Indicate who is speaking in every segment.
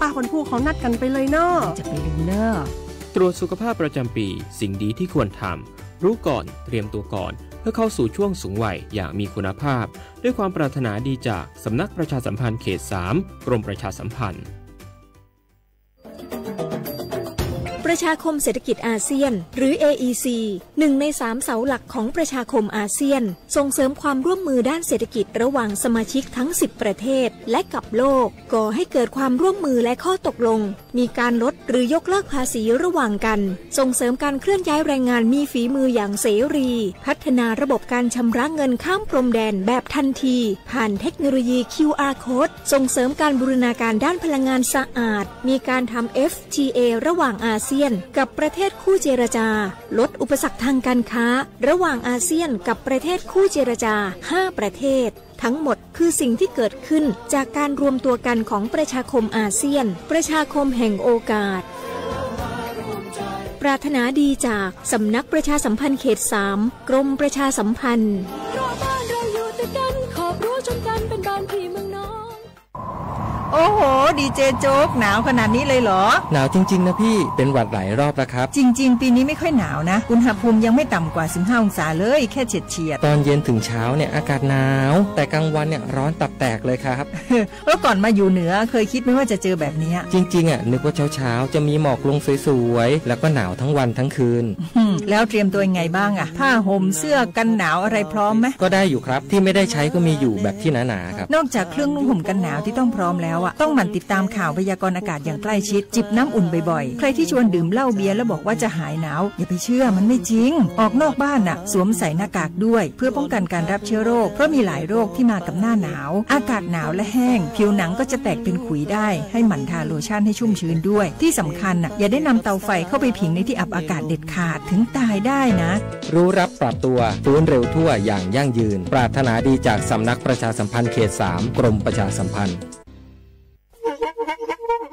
Speaker 1: ป้าคนผู้เขานัดกันไปเลยเนาะ
Speaker 2: จะไปลืมเนอะ
Speaker 3: ตรวจสุขภาพประจำปี สิ่งดีที่ควรทำรู้ก่อนเตรียมตัวก่อน เพื่อเข้าสู่ช่วงสูงวัยอย่างมีคุณภาพ ด้วยความปรารถนาดีจากสำนักประชาสัมพันธ์เขต 3 กรมประชาสัมพันธ์
Speaker 4: ชาคมเศรษฐกิจอาเซียน หรือ AEC หนึ่งในสามเสาหลักของประชาคมอาเซียน ส่งเสริมความร่วมมือด้านเศรษฐกิจระหว่างสมาชิกทั้ง 10 ประเทศ และกับโลก ก่อให้เกิดความร่วมมือและข้อตกลง มีการลดหรือยกเลิกภาษีระหว่างกัน ส่งเสริมการเคลื่อนย้ายแรงงานมีฝีมืออย่างเสรี พัฒนาระบบการชำระเงินข้ามพรมแดนแบบทันที ผ่านเทคโนโลยี QR code ส่งเสริมการบูรณาการด้านพลังงานสะอาด มีการทำ FTA ระหว่างอาเซียนกับประเทศคู่เจรจา ลดอุปสรรคทางการค้า ระหว่างอาเซียนกับประเทศคู่เจรจา 5 ประเทศ ทั้งหมดคือสิ่งที่เกิดขึ้นจากการรวมตัวกันของประชาคมอาเซียน ประชาคมแห่งโอกาสปรารถนาดีจาก สำนักประชาสัมพันธ์เขต 3 กรมประชาสัมพันธ์
Speaker 2: โอ้โห ดีเจโจ๊กหนาวขนาดนี้เลยเหรอ
Speaker 5: หนาวจริง ๆ นะพี่เป็นหวัดหลายรอบแล้วครับ
Speaker 2: จริง ๆ ปีนี้ไม่ค่อยหนาวนะ อุณหภูมิยังไม่ต่ำกว่า 15 องศาเลยแค่เฉียดเฉียด
Speaker 5: ตอนเย็นถึงเช้าเนี่ยอากาศหนาว แต่กลางวันเนี่ยร้อนตับแตกเลยครับ
Speaker 2: ๆแล้วก่อนมาอยู่เหนือเคยคิดไหมว่าจะเจอแบบเนี้ย
Speaker 5: จริงๆอะนึกว่าเช้าๆจะมีหมอกลงสวยๆแล้วก็หนาวทั้งวันทั้งคืน
Speaker 2: อืมแล้วเตรียมตัวยังไงบ้างอะผ้าห่มเสื้อกันหนาวอะไรพร้อมไหม
Speaker 5: ก็ได้อยู่ครับที่ไม่ได้ใช้ก็มีอยู่แบบที่หนาๆครับ
Speaker 2: นอกจากเครื่องนุ่งห่มกันหนาวที่ต้องพร้อมแล้วอะต้องหมั่นติดตามข่าวพยากรณ์อากาศอย่างใกล้ชิด จิบน้ำอุ่นบ่อยๆ ใครที่ชวนดื่มเหล้าเบียร์แล้วบอกว่าจะหายหนาว อย่าไปเชื่อมันไม่จริง ออกนอกบ้านน่ะ สวมใส่หน้ากากด้วย เพื่อป้องกันการรับเชื้อโรค เพราะมีหลายโรคที่มากับหน้าหนาว อากาศหนาวและแห้ง ผิวหนังก็จะแตกเป็นขุยได้ ให้หมั่นทาโลชั่นให้ชุ่มชื้นด้วย ที่สำคัญน่ะอย่าได้นำเตาไฟเข้าไปผิงในที่อับอากาศเด็ดขาดถึงตายได้นะ
Speaker 5: รู้รับปรับตัวฟื้นเร็วทั่วอย่างยั่งยืน ปรารถนาดีจากสำนักประชาสัมพันธ์เขต 3 กรมประชาสัมพันธ์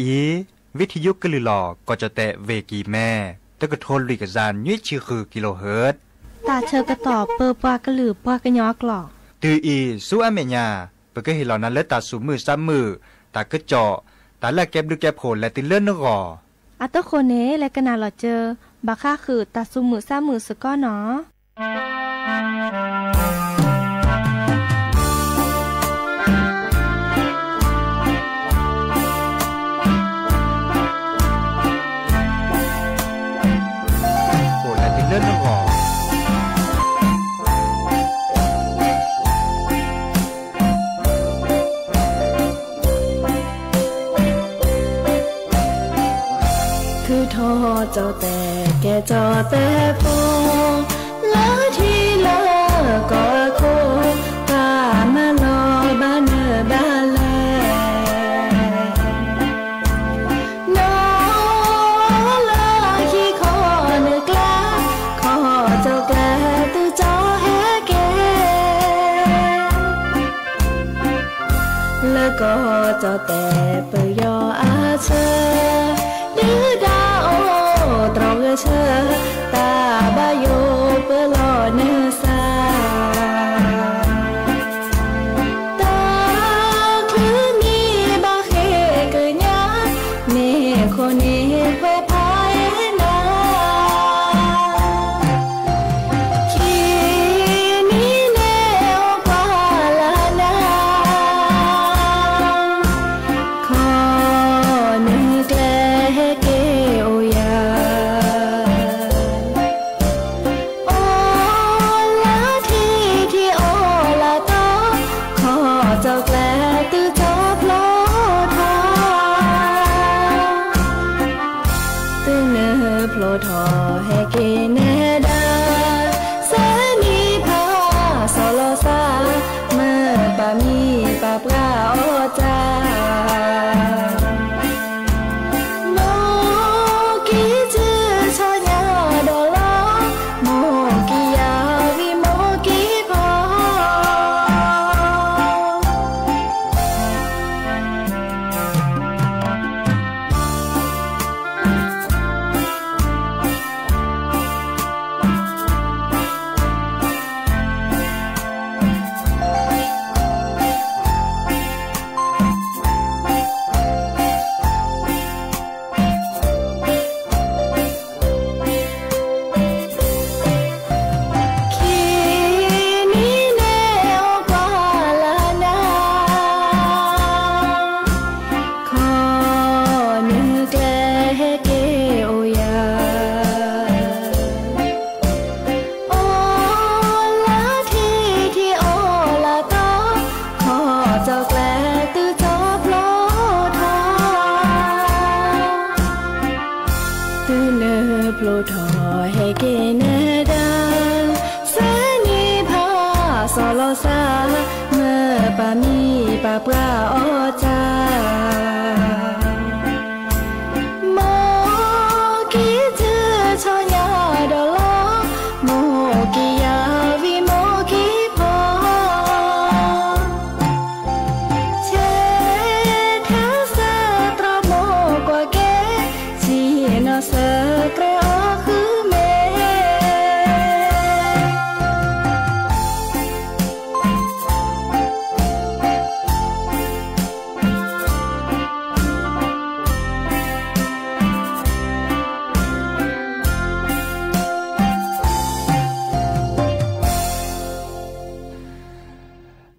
Speaker 6: อีวิทยุกะลือหลอก็จะแตะเวกีแม่ตะกะโทนลุยกะจานยี่ชื่อคือกิโลเฮิรตซ์
Speaker 7: ตาเชอกระตอบเปอปากระหลือปากระยอกหลอก
Speaker 6: ตืออีสู้อเมญาเปกะเฮเหล่านั้นเลอตาสูมือซ้ำมือตากะเจาะตาละแก็บดูแก็บโผลและติเลื่อนนกอ
Speaker 7: อัตโตโคเนและกะนาหลอเจอบักค่าคือตาซุมือซ้ามือสก้อเนาะ
Speaker 6: ลและติเลื่อนนก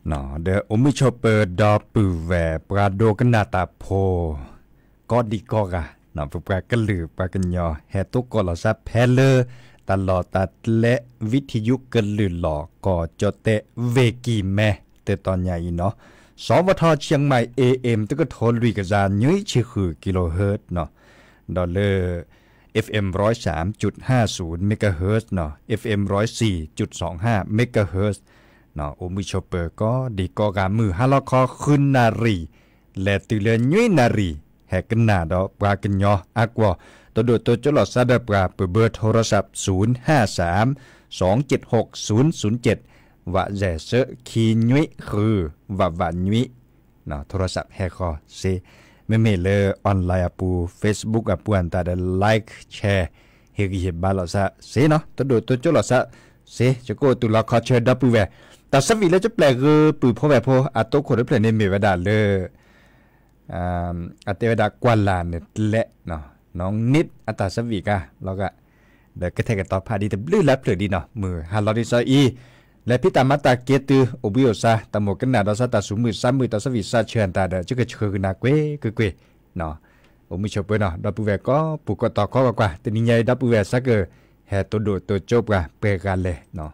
Speaker 8: เนาะ
Speaker 9: เดออมิชอ
Speaker 10: เปอร์ดอปือแวปราโดกันนาตาโพก็ดีก็กะเนาะปรากะลือปรากันยอแฮตุกอลอซาแพเลอตลอดตัดและวิทยุกันลือหลอกก็จดเตะเวกีแม่เตตอนใหญ่เนาะสวทเชียงใหม่ AM ตะก็โทนลุยกะจานยุ้ยชิคือกิโลเฮิรตเนาะดอลเลอร์ FM 103.50เมกะเฮิรตเนาะ FM 104.25เมกะเฮิรต เนาะโอมิชเปอร์ก็ดีก็กามือฮาลอคอขึ้นนารีและตือเลนยุยนารีแหกันหนาดอกปลากันยออากวอตัวดดตัวจลอดซาดปลาเปิดเบอร์โทรศัพท์ 053 276 007ว่าแจเซอคียุยคือว่าว่ายุยเนาะโทรศัพท์แฮคอเซไม่เมเลอออนไลน์อปู Facebook อปูอันตาได้ไลค์แชร์เฮกิเฮบาลอซะเซเนาะตัวดดตัวจลอดซะเซจะโกตุลาคอเชดับปูแว แต่สวีแล้วจะแปลคือปือพ่อแบบพ่ออัตโตคนได้แปลในเมวดาเลยอ่าอัตเตวดากวาลานเนี่ยและเนาะน้องนิดอัตาสวีกะแล้วก็เดี๋ยวก็แทกันต่อพาดีแต่บลื้อลับเปลือดีเนาะมือฮาลอดิซออีและพิตามาตาเกตือโอบิโอซาตามหมกันนาดอซาตาสุมือซ้ำมือตาสวีซาเชิญตาเดจะก็เชิญนาเกวคือเกวเนาะโอมิชอเปเนาะดับปูแวก็ปูก็ต่อข้อกว่าแต่นี่ใหญ่ดับปูแวซักเกอแฮตัวโดตัวจบกะเปกันเลยเนาะ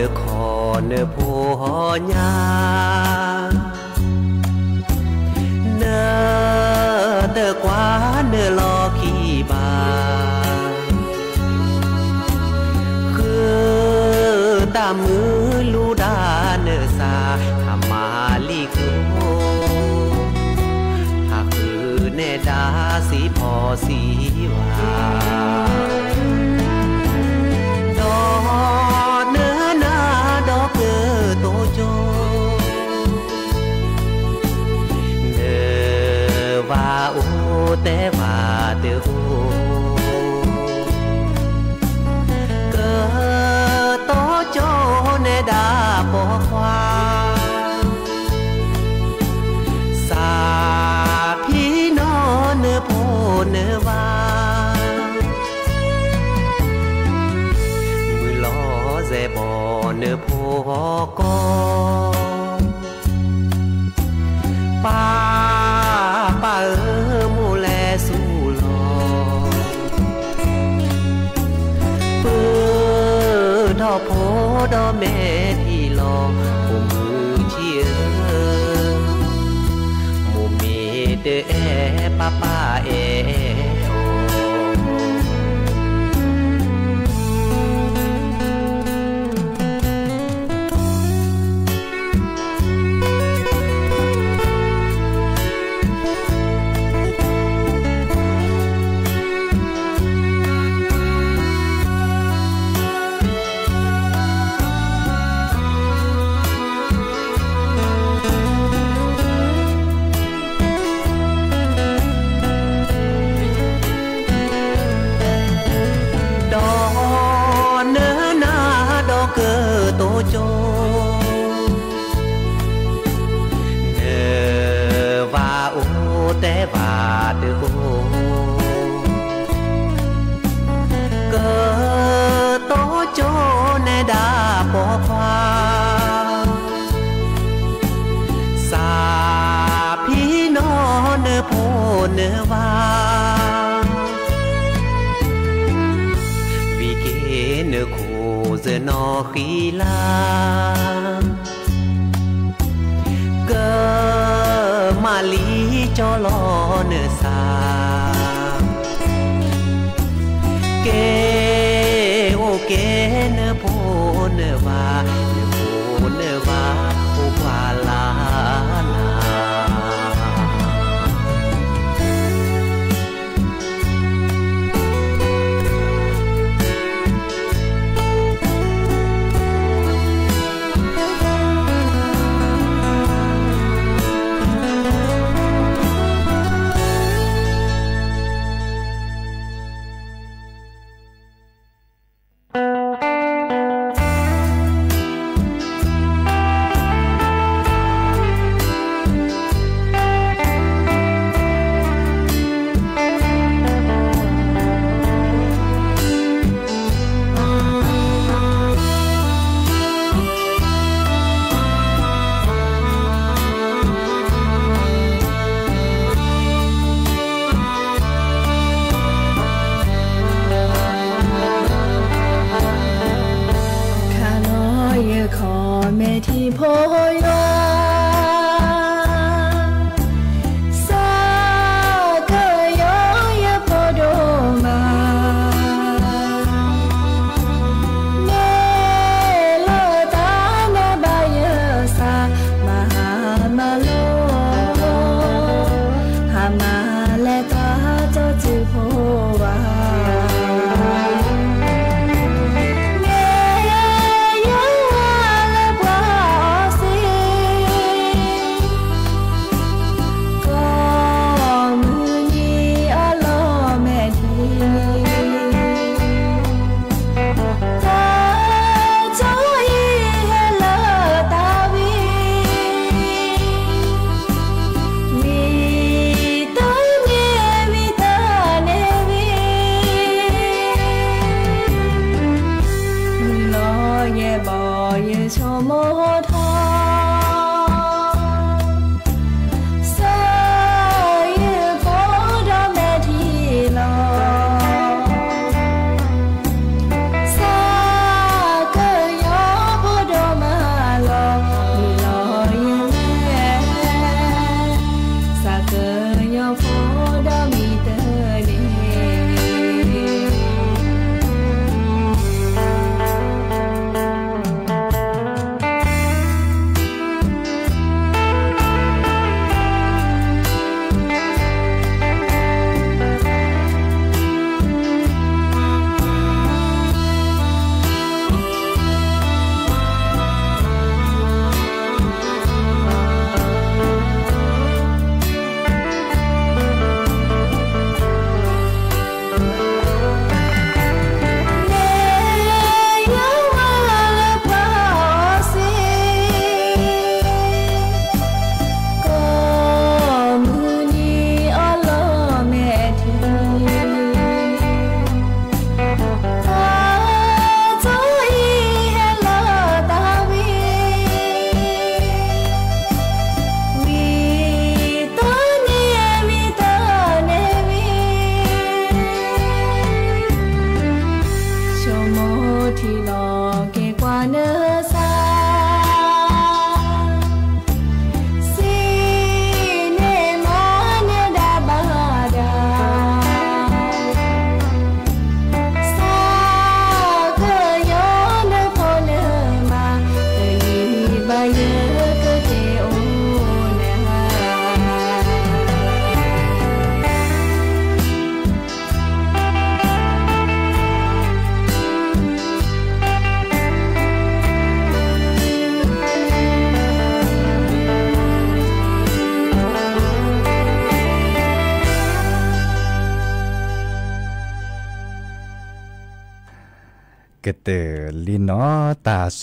Speaker 10: เนื้อ
Speaker 11: คอเนื้อผัวยา แม่ที่ลอผมมือเชียร์มุมมีเดอ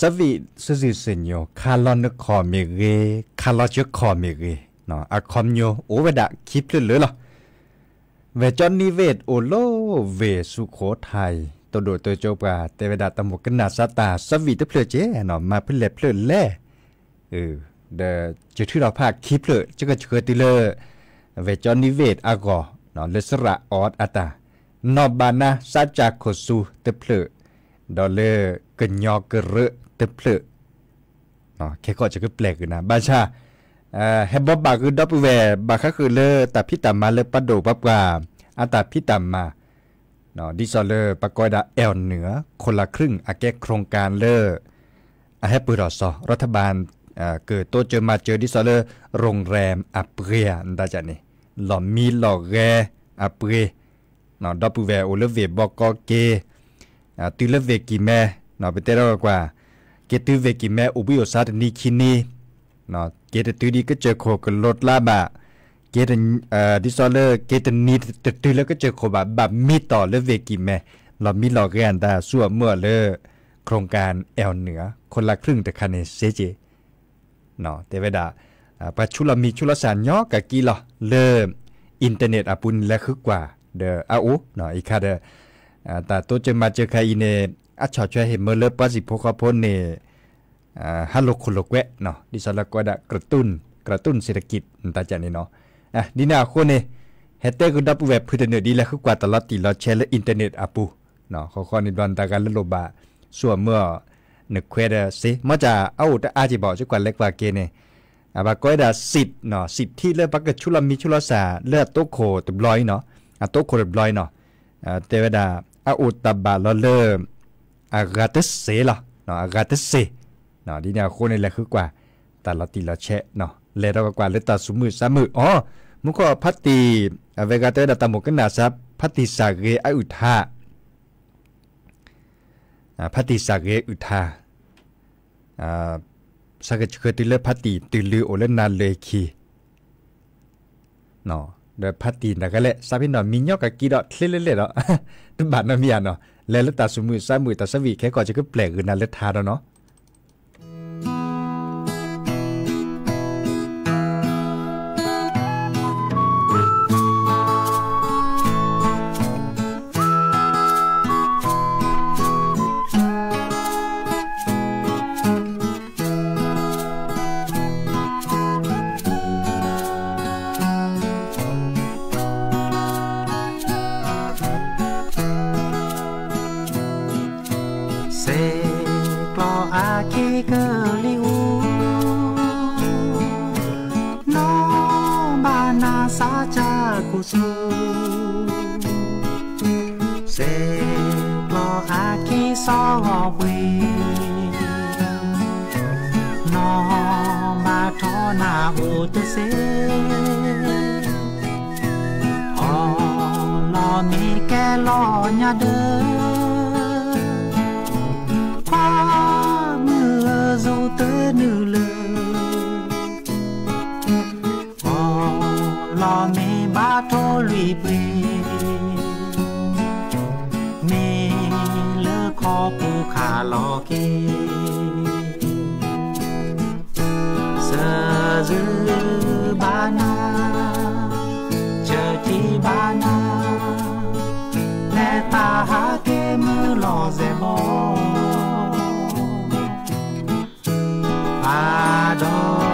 Speaker 11: ตาสวิ
Speaker 10: สสิเซญโยคาลอนคอเมเกคาลอจคอเมเกเนาะอะคอมโยโอเวดะคลิปเลยเลยหรอเวจอนนิเวศโอโลเวสุโขทัยตัวโดตัวโจปาเตเวดาตมกันนาสตาสวิตเพลเจเนาะมาเพลเพลแลเออเดจะที่เราภาคคลิปเลยจะก็เกิดติเลเวจอนนิเวศอากอเนาะเลสระออดอาตานอบานาซาจากโคซูเตเพลดอลเลอร์กันยอกระเร เตเพลเนาะแค่ก็จะก็แปลกนะบ้าชาเอ่อเฮบบบบาคือดับเวบาคคือเลอแต่พี่ตามมาเลปัดโดปับกว่าอาตาพี่ตามมาเนาะดิซอเลอร์ปะกอยดาแอลเหนือคนละครึ่งอาแก้โครงการเลออาให้ปืรอซอรัฐบาลเกิดตัวเจอมาเจอดิซอเลอร์โรงแรมอัปเรียนด้จ้ะนี่หล่อมีหล่อแกอัปเรเนาะดับเวโอเลเวบอกกเกอ่าตุเลเวกิแม่เนาะไปเตรอกว่า เกตุเวกิแม่อุบิโอซาตนีคินีเนาะเกตตุดีก็เจอโคกลดลาบะเกตเอ่อดิซอเลอร์เกตนีตตุแล้วก็เจอโคบะบับมีต่อเลเวกิแม่เรามีหลอกแกนตาสั่วเมื่อเลอโครงการแอลเหนือ คนละครึ่งแต่คันเนเซเจเนาะเตเวดาปัจจุลมีชุลสารย่อกะกีลอเริ่มอินเทอร์เน็ตอาปุนและคือกว่าเดออาอุเนาะอีคาเดแต่ตัวจะมาเจอใครเน อัชชอช่วยเห็นเมื่อเลิกปัสสิพกพ้นเนฮัลโหลคนลกแวะเนาะดิฉันละก็ได้กระตุ้นกระตุ้นเศรษฐกิจตาจานี่เนาะอะดีน่าคนเน่เฮเตก็ดับเว็บพื้นเนดีแล้วคือกว่าตลอดตีเราแชร์และอินเทอร์เน็ตอาปูเนาะเขาข้อนี้ดอนตาการละโลบาส่วนเมื่อนึกเควดสิมาจะเอาแต่อาจิบอกจะกว่าเล็กกว่าเกเนี่ยอาบาก้อยดาสิทธิ์เนาะสิทธิ์ที่เลือกปักกชุลมีชุลสาเลือดโตโคตบลอยเนาะอะโตโคตบลอยเนาะเทวดาอาอุตบาเตเสละเนาอากาตาะดีเนี่ยคนนี่แหลอกว่าแต่ละตีละเนาเลเรากว่ม agates se la no agates se no ဒီညာခိုးနေလက်ခုကွာတလတိလချက်နော်လေတော့ကွာလက်တဆုမှုစမှုဩမုခဖတ်တီအဝေကတဲ့တမုကနာစဖတ်တီစာရေအဥထာဖတ်တီစာရေဥထာအာစကချကတိလဖတ်တီတီလူအိုလနာလေခီနော်ဒါဖတ်တီနကလည်းစာပြတော့မိညော့ကကီတော့လှဲ့လှဲ့တော့တဘာနမီယာနော် และเลตาสมือซ้ายมือตาสวีแค่ก่อนจะก็แปลกอื่นนั้นเลตทา
Speaker 12: แล้วเนาะ せおろにけろにゃでかむぞてぬるおろにばとりぶみるこぷかろけ Sir. Cubana chờ chi bana nè ta ha kê mơ lò dè bò. À đó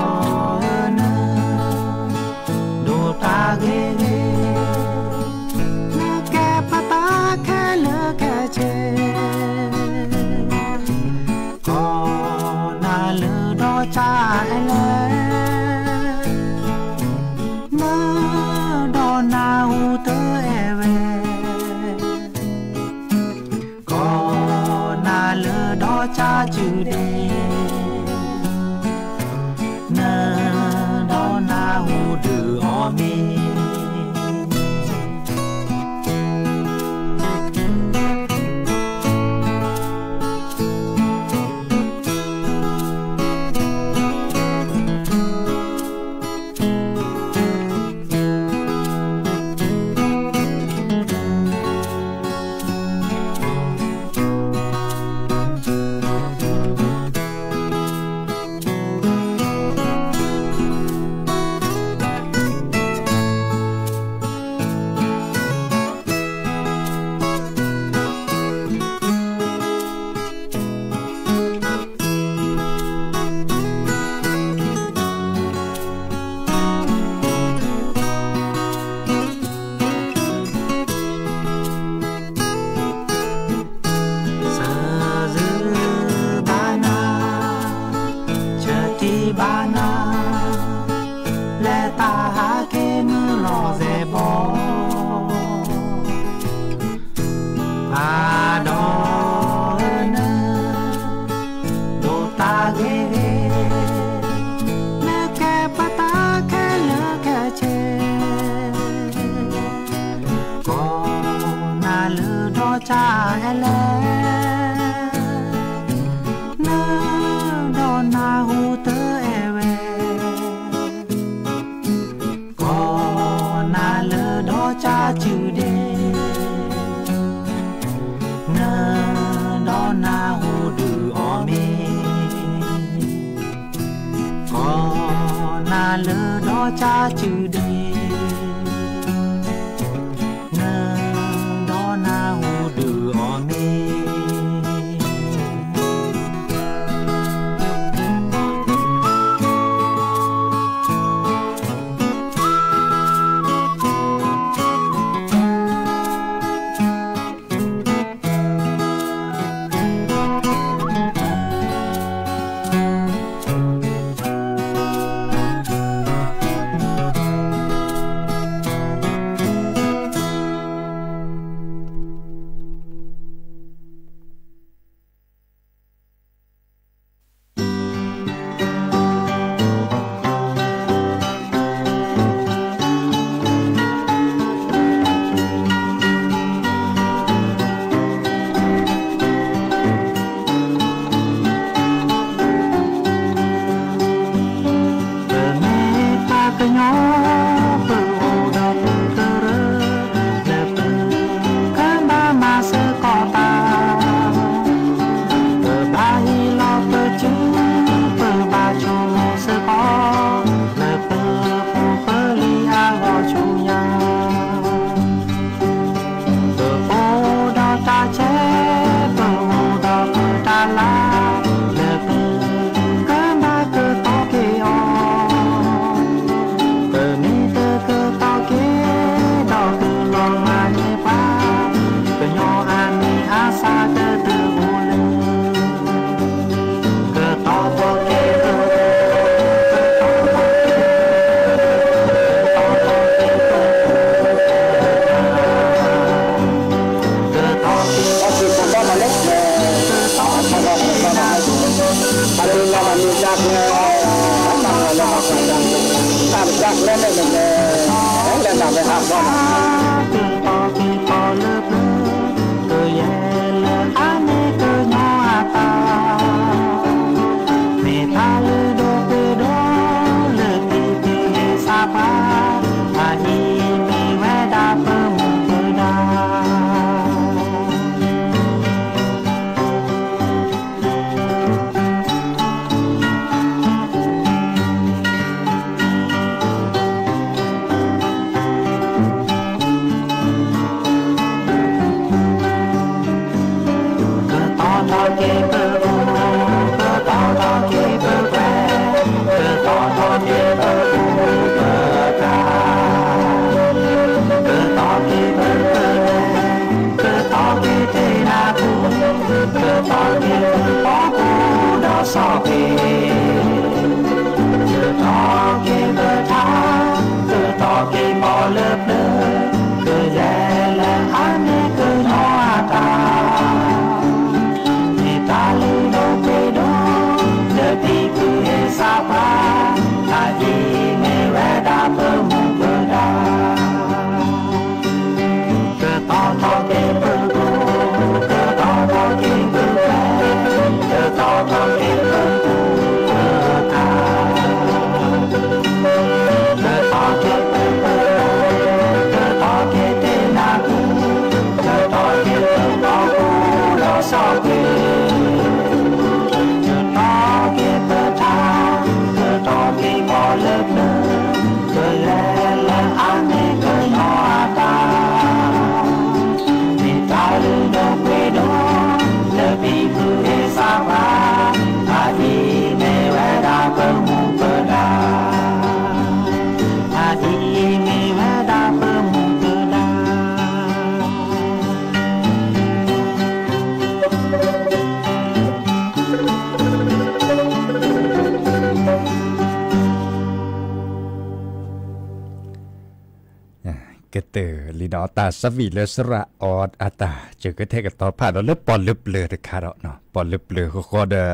Speaker 12: လီနော်တာစဗီလစရာအော်အ
Speaker 10: တာကျကတဲ့ကတော့ဖာတော့လပေါ်လပလေတခါတော့နော်ပေါ်လပလေခေါ်တဲ့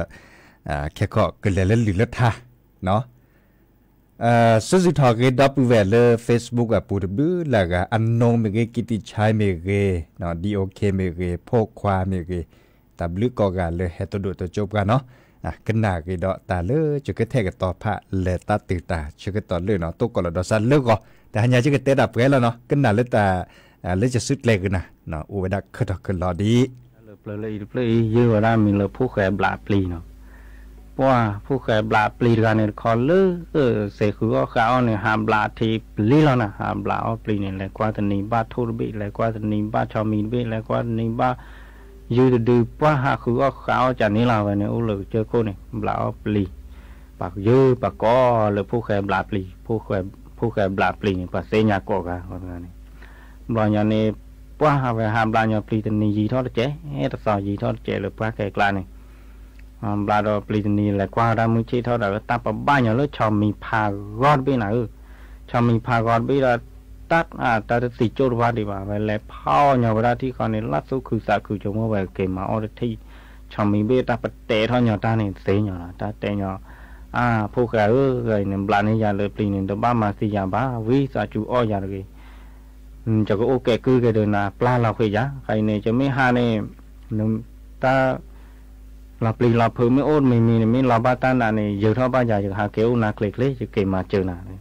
Speaker 10: ခဲခော့ကလေးလေးလူလက်ထားနော်အဲစစစ်ထားကေဒပူဝဲလေ Facebook ကပူတဘူးလာကအနုံမေကီတီချိုင်မေကေနော် DOK မေကေဖောက်ခွာမေကေ W ကောကလေဟဲ့တို့တို့ချုပ်ကနော် อ่อสุดสุดท้ายดับเวลเฟซบุ๊กอะกันนงเมเกกิติชัยเมเกเนาะดีโอเคเมเกพกควาเมเกตับลึกก็กันหนากีดอตาเลือจะก็เทกต่อพระเลตาตือตาจะก็ต่อเลยเนาะตุกกละดอซันเลิกก็แต่หันยาจะก็เตดับไว้แล้วเนาะกันหนาเลยตาอ่าเลยจะสุดเล็กนะเนาะอูเวดักคือดอกคือรอดี
Speaker 13: เปลือยเปลือยเยอว่ามีเลยผู้แขบลาปลีเนาะว่าผู้แขบลาปลีกันเนี่ยคอเลือเออเสคือก็เขาเนี่ยหามลาทีปลีแล้วนะหามลาปลีเนี่ยแหละกว่าตนีบ้าทุรบิแหละกว่าตนีบ้าชาวมีนบิแหละกว่าตนีบ้า ยืดดื้อป้าหาคือก็เขาจากนี้เราไปเนี่ยอู้เลยเจอคนเนี่ยบลาปลีปากยืดปากก็เลยผู้แขบลาปลีผู้แขบผู้แขบลาปลีเนี่ยปากเสียยากกันคนนี้บลอยเนี่ยป้าหาไปหามบลาเนี่ยปลีตันนี้ยีทอดเจ๊เอ๊ะต่อยีทอดเจ๊เลยป้าแก่กลาเนี่ยบลาดอปลีตันนี้แหละกว่าเรามือชี้ทอดเราตาปะบ้านอย่างเลยชอมมีพากอดไปไหนชอมมี พากอาตัดอ่าตัดสิโจรวาดีว่าไปแล้วพ่อเนี่ยเวลาที่เขาเนี่ยลัดสู้คือสาคือจงว่าไปเกมมาออร์ที่ชอมมีเบตาปเตท่อเนี่ยตาเนี่ยเสียเนี่ยตาเตะเนี่ยอ่าพวกเขาเออไงเนี่ยบลานี่ยาเลยปลีเนี่ยตัวบ้ามาสิยาบ้าวิสาจูอ้อยาเลยจะก็โอเคคือกันเดินนะปลาเราเคยยะใครเนี่ยจะไม่หาเนี่ยนุ่มตาเราปลีเราเพิ่มไม่โอ้ไม่มีไม่เราบ้าตาหนาเนี่ยเยอะเท่าบ้าใหญ่จะหาเกลนาเคล็กเลยจะเกมมาเจอหนาเนี่ย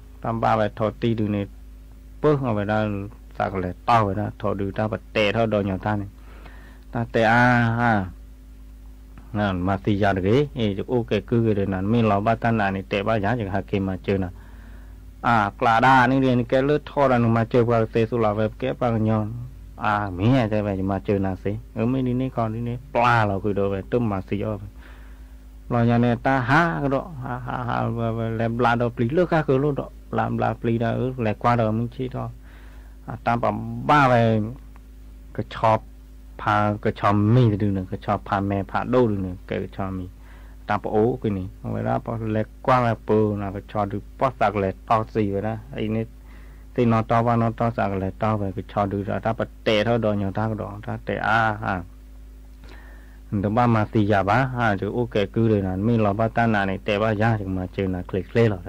Speaker 13: นี่ดาเอ็มไม่ดีนี่ขวาไปปลาเราไปตัวอ้อไปปลาเราไปชอมมีไปห้าสุบานห้าบลอยานี่ไปได้แล้วปลาเราไปลูกค้าคือลูกแล้วปลาปลีแล้วปลามึงชี้เราอะไรกว่าเราไปตาปะบ้ากันยอถอดไตผาดูดูหน่อย tam ba bài thọ ti đường này bớt ngồi bài đó sạc lại to bài đó thọ đường ta bật tệ thôi đồ nhỏ ta này ta tệ a ha nè mà thì giờ được cái ê chụp ok cứ cái này mình lo ba tan này tệ ba giá chừng hai kim mà chơi nè à cla đa này đi cái lướt thọ là mà chơi qua tệ số là về cái bằng nhon à mía chơi về mà chơi nào xí ở mấy đi này còn đi này pla là cứ đồ về tôm mà xí cho เราอย่างนี้ตาหาก็ดอกหาหาหาแล้วลาดอกปลีเลือกก็คือรู้ดอกลามลาปลีดาเออแหลกก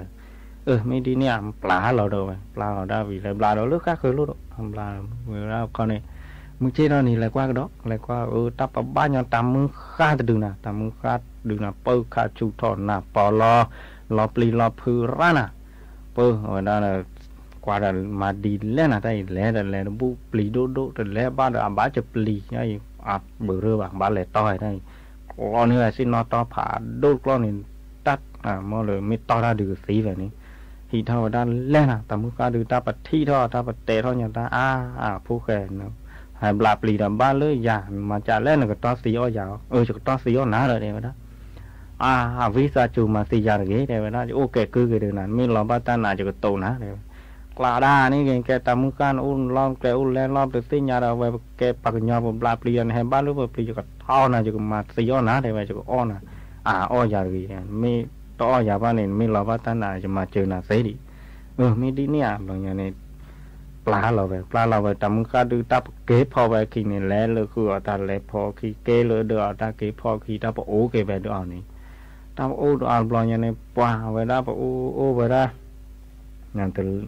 Speaker 13: ว่า ừ mới đi nè plá lò đồ mày plá lò ra vì là plá đó lúc khác hơn lúc đó. Không là người ra con này. Mình chơi đó thì lại qua cái đó. Lại qua ừ tập ba nhà tạm mưng khá từ đường nào. Tạm mưng khá đường nào. Bơ khá chủ thọ nà bò lo lo pli lo phư ra nà bơ ở đó là qua là mà đi lên là đây. Lẽ là lẽ nó bu pli đô đô rồi lẽ ba là bá chụp pli nhá à bự rơ bạn ba lẽ to đây. Lo nữa là xin nó to phá đô lo này tắt. À mò rồi mới to ra được tí vậy này. ทีเท่าด้านแลนะตามุกาดูตาปัดที่ท่อตาปัดเตะท่ออย่างตาอ้าอ้าผู้แก่เนาะหายปลาปลีดำบ้านเลยอย่างมาจากแลนะก็ต้อนสีอ้อยาวเออจุกต้อนสีอ้อหนาเลยเนี่ยนะอ่าวิสาจูมาสียาเกเดี๋ยวนะโอเคคือเกิดนั้นไม่รอบ้านตาหนาจะก็โตนะเดี๋ยกลาดานี่เก่งแกตามื่อการอุ่นล้อมแกอุ่นแล่นล้อตัวสิญาเราไปแกปักหยอบปลาปลี่ยนแห้บ้านหรือว่าปลีจุกท่อนะจุกมาสีอ้อน้าเดี๋ยวจุกอ้อน่ะอ่าอ้อยาวเกไม่ ta bỏ ố kế về được này ta bỏ ố được lo nhà này qua về ta bỏ ố ố về ra nhà từ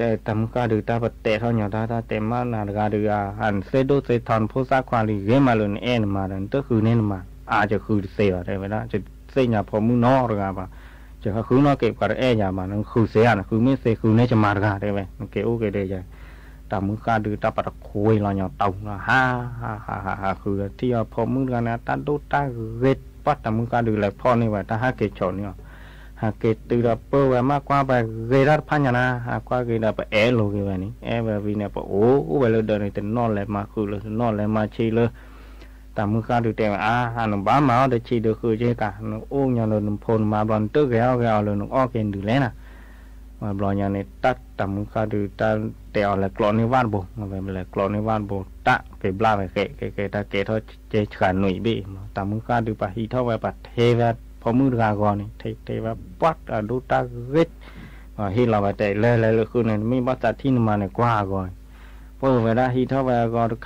Speaker 13: แต่ทำการดูตาปเตะเขาอย่างตาตาเต็มมากนะการดูอันเซโดเซทอนผู้สร้างความดีเรื่องมาเลยเอ็นมาดันก็คือเน้นมาอาจจะคือเสียได้ไหมนะจะเสียพอมือนอกหรือเปล่าจะคือน้อเก็บกับเอ็นอย่างมานั่นคือเสียนะคือไม่เสียคือเนจะมาหรือเปล่าได้ไหมมันเกี่ยวกันได้ยังแต่มือ 세냐 범무 너가 봐 제가 그나 게 바로 애냐만은 그세야 그면 세 그네 좀 말가 그래 게 오게 되자 담무 카드 따빠다 고이 라냐 따우나 하하하하 그 티야 범무 가나 따도 따그 bắt tầm ca được lại phò này và ta hát kể chỗ nữa hà kể từ đó bơ và mà qua bài gây ra phan nhà na hà qua gây ra bài é lô cái bài này é bài vì này bài ố ố bài lơ đời này tình non lại mà khử lơ non lại mà chi lơ ta mu ka du te a ha no ba ma de chi do khu je ka no o nya lo no phon ma ban tu ge ao ge ao lo no o ke du le na mà bò nhà này tắt tầm khá được ta tèo là clon ní van bộ mà về là clon ní van bộ tạ về bla về kệ kệ kệ ta kệ thôi chế khả nổi bị mà tầm khá được bà hi thôi về bà thê về phó mưa gà gò này thê thê về bắt ở đu ta ghét mà hi là bà tệ lê lê lê khu này mi bắt ta thiên mà này qua rồi bữa về đó hi thôi về gò được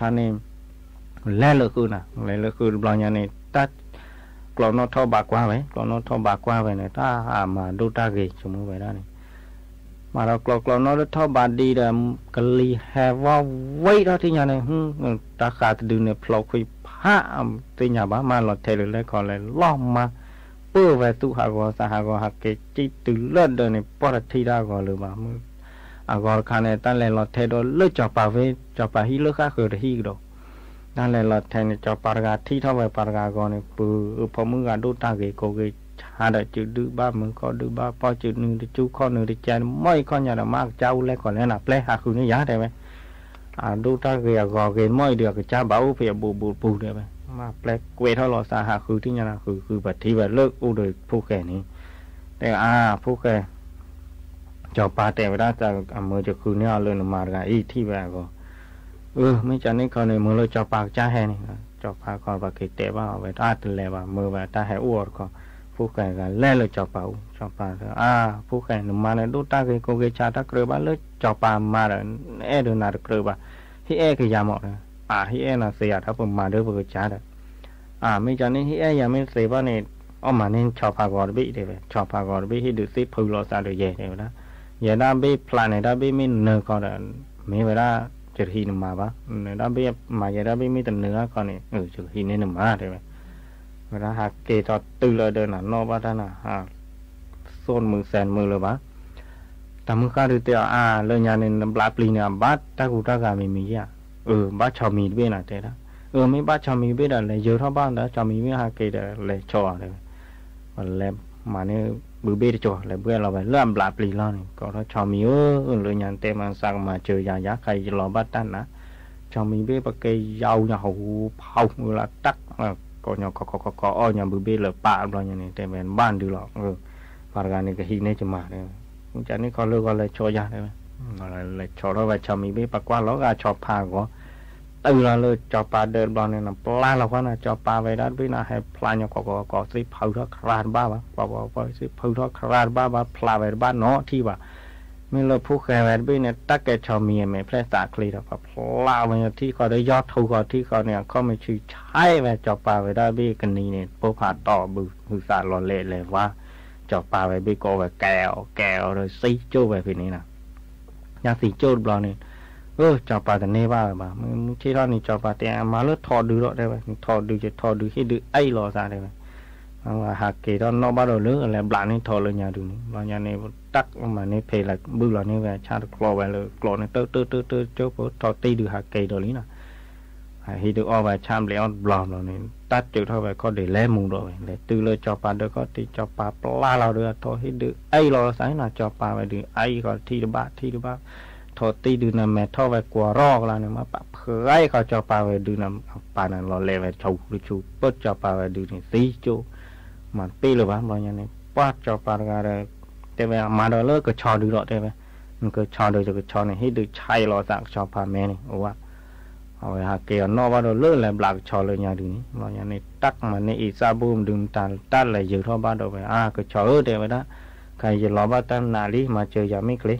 Speaker 13: လဲလို့ခုနာလဲလို့ခုဘလောင်ညာနေတတ်กลอนอทอบากว่าไปกลอนอทอบากว่าไปเนี่ยถ้าหามาดุตะเกชมุไปได้นี่มาเรากลอกลอนอทอบาดีดะกะลีแฮวาไว้တော့ที่ญาเนี่ยหึตะคาตะดูเนี่ยพลอคุยพะติญาบามาหลอดแท้เลยแล้วขอเลยล่อมาเปื้อไปตุหากอสหากอหากเกจิตุเลิศเดเนี่ยปรทิดากอเลยมามึงอากอคาเนี่ยตั้นแลหลอดแท้တော့เลิศจอปาเวจอปาฮีเลิศคะคือฮีกတော့ lên mà cái ý thì vậy gò ừ mấy cha này con này mới lo cho ba cha hè này cho ba con và cái tè vào vậy ta từ lẹ vào mưa và ta hay uổng con ผู้แก่ก็แล่เลยจอปาจอปาอ่าผู้แก่นมาเนี่ยดูตาเกโกเกชาตะเกรบาเลยจอปามาเดเอเดนาเกรบาฮิเอก็ยามออ่าฮิเอน่ะเสียถ้าผมมาเด้อบ่ก็ 어, 미자 니꺼네 물로 적박 자해니 적박 거 밖에 때봐 왜 아들래봐 뭐봐 다해 우월 거 부가가 레로 적박 적박 아 부가는 만에 도타게 고게 자다 그러봐 르 적박 말은 애도 나를 그러봐 히에 그 야모 아 히에나 세야 다 보면 르버 자다 아 미자 니 히에 야미 세바니 อมาเน้นชอบพากอรบิเดบชอบพากอรบิฮิดุซิพูโลซาดุเยเดบนะยาดาบิพลานเดาบิมินเนอร์กอร์เมเวลา จะหินมาปะเนื้อรับเบียมาจะรับไบีมีต้นเนื้อก่อนนี่เออจะหินี่หนึ่งมาได้ไหมเวลาหากเกจอดตื่นเลยเดินหน้านอกบ้านาน่ะหากโซนมือแสนมือเลยบ้างแต่เมื่อข้าดูเตียวอาเลยยานี่ปลาปลีเนี่ยบ้านตากูตากามีมีอะเออบ้านชาวมีเบี้ยน่ะเจ้าเออไม่บ้านชาวมีเบี้ยอะไรเยอะเท่าบ้านแล้วชาวมีเบี้หากเกจเลยชอเลยมันแลบมาเนี่ย bữa bê cho, lại bữa là phải làm lạp lì lo này có đó chào mì ơ ừ lời nhàn tên mà sang mà chơi giá giá khay lò bát tan á. Chào mì bê bạc cây dầu nhà hậu hậu là tắc. Ừ, có nhỏ, có có có có ở nhà bự bê là bạ rồi nhà này tại mình ban được lọ. Ừ và cái này cái hình này chừng mà đấy. Cũng chẳng nên có lơ gọi là cho ra đấy lại chào cho đó và cho mình bê bạc qua nó ra cho pha của là lơ cho bà đơn bà này là la là khoan là cho bà về đó với là hay pla nhau có có có sĩ phâu đó kran ba bà có có có sĩ phâu đó kran ba bà pla về ba nó thì bà mình lơ phu khe về với này tắc cái cho mình mẹ phải tạ kli đó bà pla về thì có đấy do thu có thì có này có mình chỉ chạy về cho bà về đó với cái này này bố phá tỏ bự bự xả lò lệ lệ và cho bà về với cô về kẹo kẹo rồi xí chô về phía này nè nhà xí chô bà này ơ chào bà tận nê ba bà. Chế đó thì chào bà tè má lướt thò đứa đó, đây bà. Thò đứa chỉ thò đứa khi đứa ấy lò ra đây bà. Mà hạt kì đó, nó bắt đầu nữa là bạn nên thò lên nhà đường. Lo nhà này tắc, mà nên phải là bư là nên về cha được lò về là lò này tơ tơ tơ tơ chỗ có thò tây được hạt kì đó lý nào. À, thì được ở về cha lấy on blom rồi này tắt chữ thôi về, có để lấy mùng rồi để từ lời cho bà được có thì cho bà la lao được. Thôi thì được ấy lo sáng là cho bà về được ấy còn thi được ba, thi được ba. ทอตีดูนาแม่ท่อไว้กัวรอกแล้วเนี่ยมาปะเผยเขาจะปาไว้ดูนาปานั้นรอเลไว้ชูรือชูปดจะปาไว้ดูนี่ซีจูมันปีหรือวะบางอย่างนี่ยปัดจะปาก็ไรแต่เวลมาดอเลิกก็ชอดูดออแต่เวลามันก็ชอดูจะก็ชอเนี่ให้ดูใช่รอสักชอพาแม่นี่โอ้ว่าเอาไปหาเกี่นอว่าดอเลอร์แหลบลักชอเลยอย่างดูนี้บางอย่างนี่ตักมันในอีซาบูมดึงตาตัดอะไรอยู่ท่อบ้านดอกไปอ่าก็ชอเออเดี๋ยวไนะใครจะรอบ้านตั้งนาลีมาเจออย่าไม่เคลีย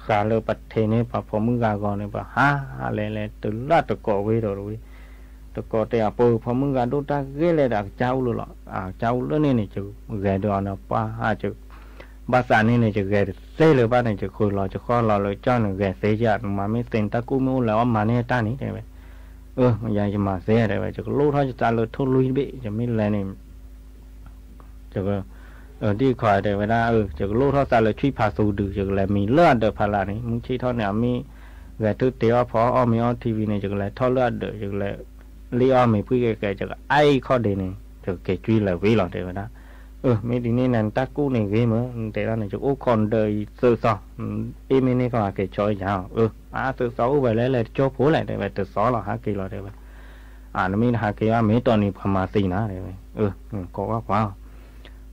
Speaker 13: อไปแล้วเลยโจโผล่เลยได้ไปซื้อซอหรอฮะกี่หรอได้ไปอ่านี่ฮะกี่ว่าไม่ตอนนี้พม่าสีนะได้ไปเออก็ว่าว้าวอ่าเวลาคอนนี่ตามมือก้าดูหน้าหูเวตาอะไรอย่างนี้แต่เวลาอ่าผู้แก่ขานี่เนี่ยน้ำบ้าอ๋อขอนี่นอกีดึกกลอมัวเพย์บัตปลานี่แต่เวลายาท่อยาลอมือมือนี่ช่วยปาดก ารนี่แค่อหินเนี่ยมาลูกท่อสัตว์เลยช่วยพาสูได้ไปได้ไม่ให้ไม่ตื่นเนี่ยไม่ท่อนเดินเนี่ยต่อเลยเออไม่ดีเนี่ยเราตับขวานี่แบบตีนาตอนเนี่ยกลอดมอฟีบาตับลายนี่ปัดยาต่อยาลอมือมือนี่ชีท่อนี่เสียยาแบบลีน่า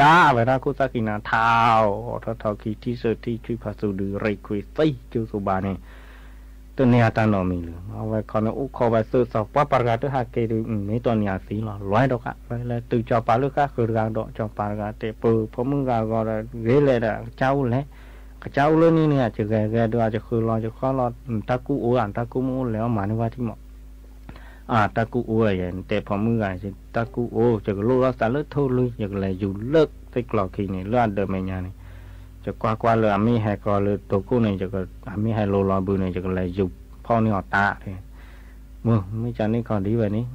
Speaker 13: ด้าไปนะคุสกินาเท้าท่าเท้าคีที่สุดที่ช่วยพาสูดูเรควิซีจูสุบานี่ตัวเนี้ยตานอมีเลยเอาไว้คอนอุคอไว้ซื้อสอบว่าปรากฏหาเกดูไม่ตัวเนี้ยสีหรอร้อยดอกอะไปเลยตื่นจอปลาลูกก็คือกางดอกจอปลากาเตะปือพอมึงกาก็เกเลยอะเจ้าเ ลยเจ้าเรื่องนี้เนี่ยจะแกแกดูอาจจะคือรอจะข้อรอตะกูอ้วนตะกูมูแล้วหมาในว่าที่เหมาะอ่าตะกูอ้วนอย่างแต่พอมึงกาจะตะกูโอ้จะก็รู้รักษาเลิกโทษเลยอย่างไรอยู่เลิกไปกรอกขี้นี่เลือดเดิมไม่ยานี่จะกว่ากว่าเลยอามีให้ก็เลยตัวกูนี่จะก็อามีให้โลลอบือนี่จะก็เลยอยู่พ่อนี่อตาเลยมือไม่จานี่ còn đi vậy ní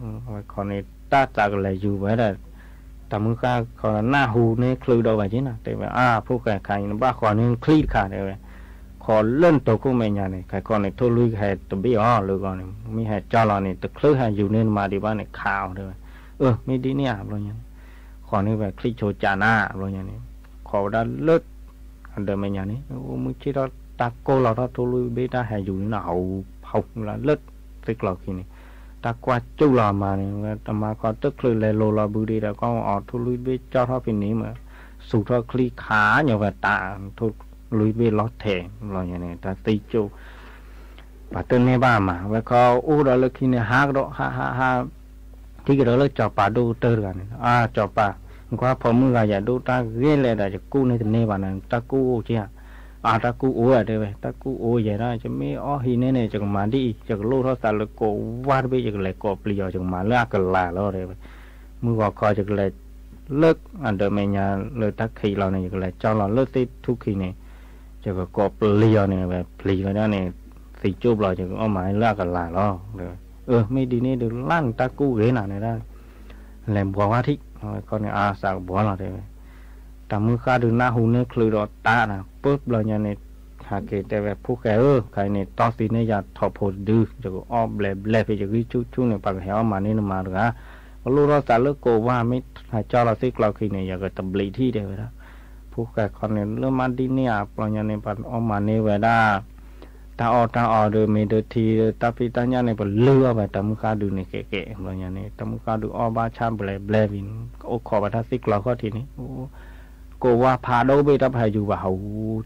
Speaker 13: còn này ta ta ก็เลยอยู่ไว้ได้ แต่มือข้าขอหน้าหูเนี่ยคลือดอกไปจีน่ะแต่ว่าอาผู้แก่ใครบ้าขอเนี่ยคลีดขาดเลยขอเล่นตัวกูไม่ยานี่ยใครก่อนเนี่ยทุลุยใครตัวบี้อ๋อเลยก่อนเนี่ยมีให้จอรอนี่ตะคลือให้อยู่เนี่ยมาดีบ้านเนี่ยข่าวเลยเออไม่ดีเนี่ยอะไรเงี้ยขอเนี่ยแบบคลีดโชจานาอะไรเงี้ยขอด้าเลิศอันเดิมไม่ยานี่ยโอ้มึงคิดว่าตาโกเราถ้าทุลุยบี้ได้แห่อยู่เนี่ยหาหกเราเลิศตึกเราทีนี้ ตะกว่าจุลามาเนี่ยตมาก็ตึกคลือเลยโลลาบุรีแล้วก็ออกทุลุยไปเจ้าท่อพินี้มาสุทอคลีขาอย่างว่าตาทุลุยไปลอดเทเราอย่างนี้ตาตีจูปัตเตอร์ในบ้านมาแล้วก็อู้เราเลยคิดเนี่ยฮักเราฮ่าฮ่าฮ่าที่เราเลยจับปลาดูเตอร์กันอ่าจับปลาก็พอมือเราอยาดูตาเรียนเลยแต่จะกู้ในตัวหน่งบ้านนั้นตากู้เจ้า อาตะกูโอ้เด้เว้ตะกูโอ้ยนะจะไม่อ้อฮีเน่เน่จังมาดีจังโลทอสาลโกวาดไปจังเลยกอเปลี่ยวจังมาเลือกกลาแล้วเด้มือก็คอยจังเลยเลิกอันเดอร์เมียเลยตักขีเราเนี่ยจังเลยจอเราเลิกติดทุกขีเนี่ยจังก็กอเปลี่ยวเนี่ยแบบเปลี่ยวแล้วเนี่ยสีจูบเราจังอ้อหมายเลือกกลาแล้วเด้เออไม่ดีนี่เดูลั่นตะกูเรน่ะเนี่ยได้แหลมบัวว่าที่ก็เนี่ยอาสาบัวเราเด้ตามมือข้าดูหน้าหูเนี่ยคลือรอตานะปุ๊บเราเนี่ยเนี่ยหาเกแต่แบบผู้แก่เออใครเนี่ยตอสีเนี่ยอยากถอดโพดดื้อจะก็อ้อมแหลมแหลมไปจะกิชุชุเนี่ยปากแหวมานี่นมาหรือฮะลูกเราสารเลิกโกว่าไม่หายจอเราซิกเราคือเนี่ยอยากจะตบลีที่เดียวนะผู้แก่คนเนี่ยเริ่มมาดีเนี่ยปล่อยเนี่ยปันอ้อมมาเนี่ยเวลาตาออตาออเดอมีเดทีตาพิตาเนี่ยเนี่ยปเลือไปตามุกาดูเนี่ยเก๋ๆปล่อยเนี่ยตามุกาดูอ้อบ้าชามแหลมแหลมโอ้ขอประทัดซิกเราก็ทีนี้โอ้ cô qua phá đâu bây tập hay dù và hậu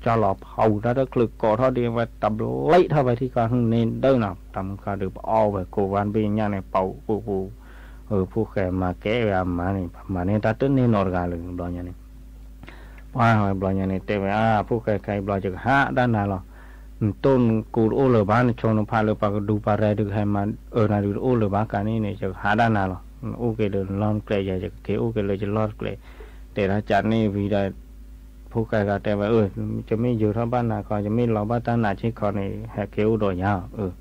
Speaker 13: cho lọp hậu ra đất lực cổ thôi đi và tập lấy thôi vậy thì còn nên đâu nào tầm có được o về cô van bên nhà này bầu phụ phụ ở phụ khẻ mà kẻ về mà này mà nên ta tính nên nổi gà lưng đó nhà này qua hỏi đó nhà này tệ về à phụ khẻ cái đó chừng hạ đa nào là tôn cù ô lờ bán cho nó pha lờ pa đủ pa ra được hay mà ở này được ô lờ bán cái này này chừng hạ đa nào là ok được lon kệ giờ chừng cái ok เลยจะ lon kệ แต่อาจารย์นี่วีได้ผู้กายก็แต่ว่าเออจะไม่อยู่ท่าบ้านนาก็จะไม่รอบ้านตานาชิคอในแหกเกวโดยยาวเออ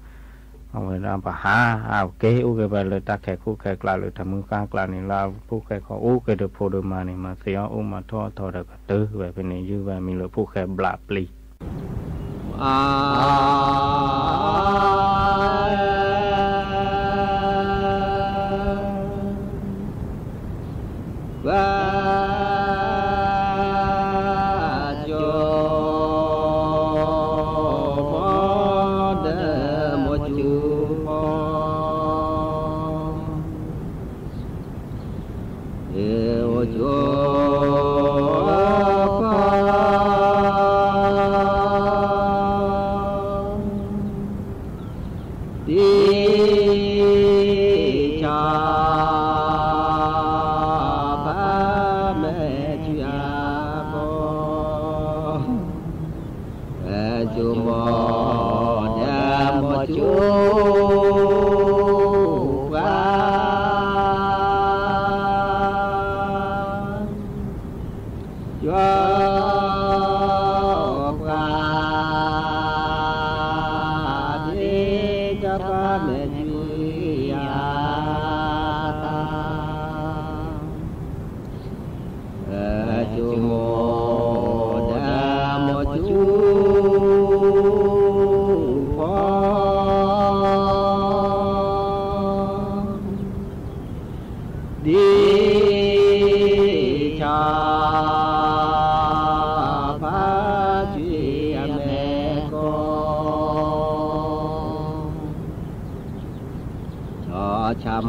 Speaker 13: เอาไว้รำปะหาเอาเกอุเกไปเลยตาแขกคู่แขกกลาเลยทำมือกลางกลานี่ลาผู้แขกขออุเกเดโพเดมานี่มาเสียอุมาทอทอดกเตอไว้เป็นนี่ยื้อไว้มีเหลยผู้แขกบลาปลี
Speaker 14: เอ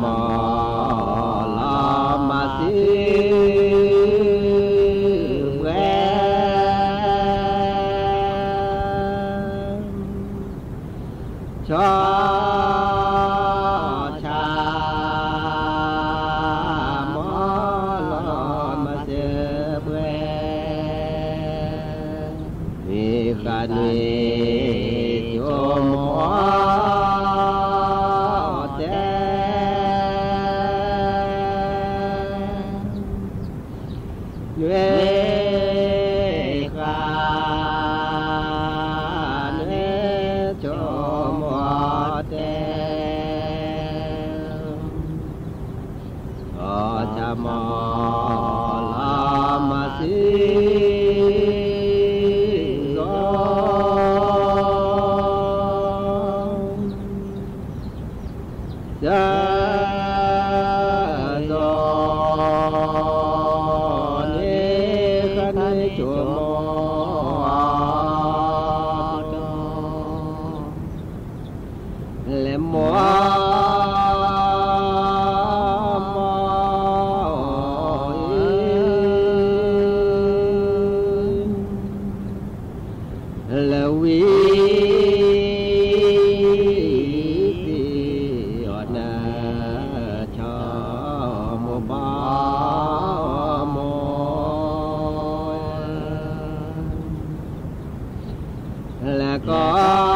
Speaker 14: ม เช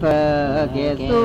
Speaker 14: ke pa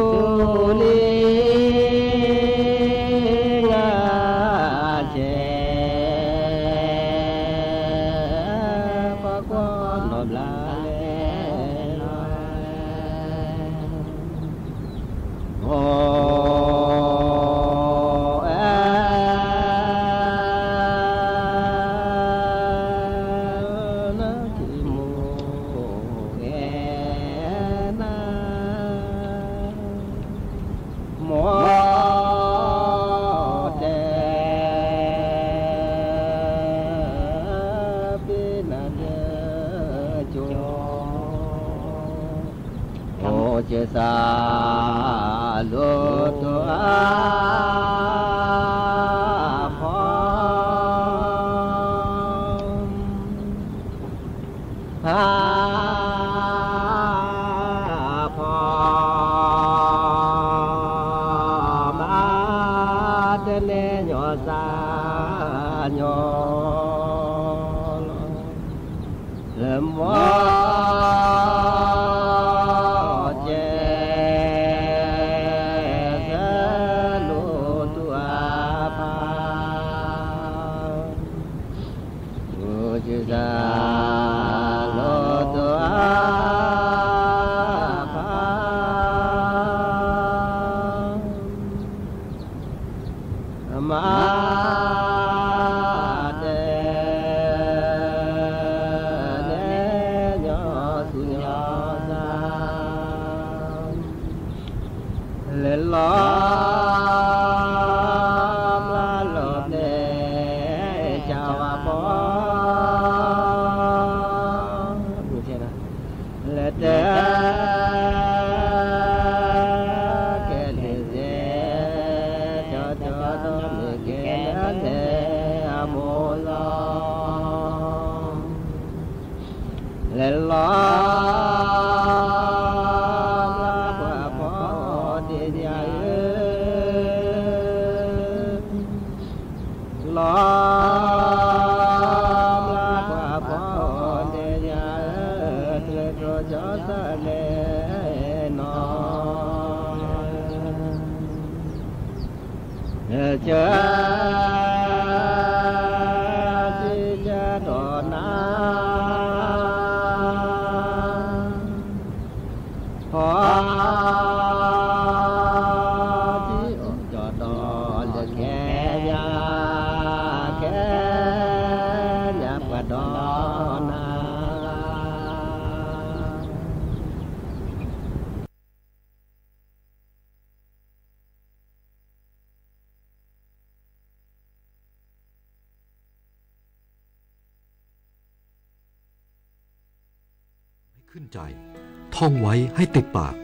Speaker 15: ว้ให้ติดปาก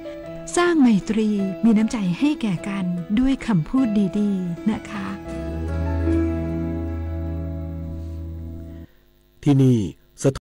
Speaker 2: สร้างไมตรีมีน้ำใจให้แก่กันด้วยคำพูดดีๆนะคะ
Speaker 15: ที่นี่